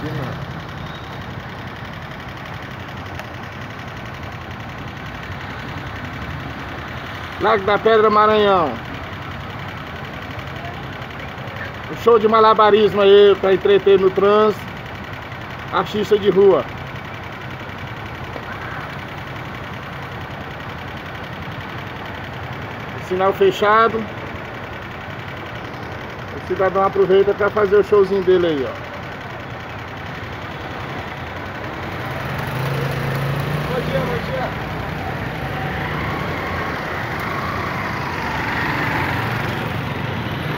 filmando. Lago da Pedra Maranhão. Um show de malabarismo aí para entreter no trânsito. Artista de rua. Sinal fechado. O cidadão aproveita para fazer o showzinho dele aí, ó. 接回去。